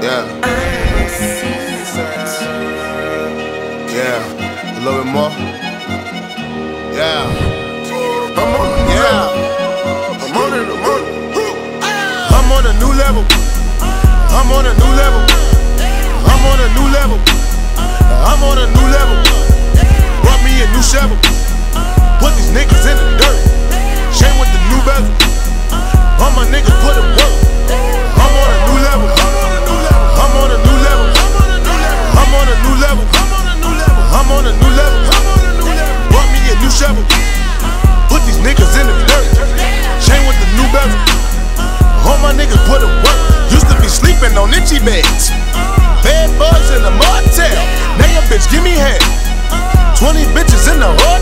Yeah. Yeah. A little bit more. Yeah. I'm on the yeah. I'm on it, I'm on. I'm on a new level. I'm on a new level. On itchy beds. Bed bugs in the motel. Now your bitch give me head. 20 bitches in the hotel.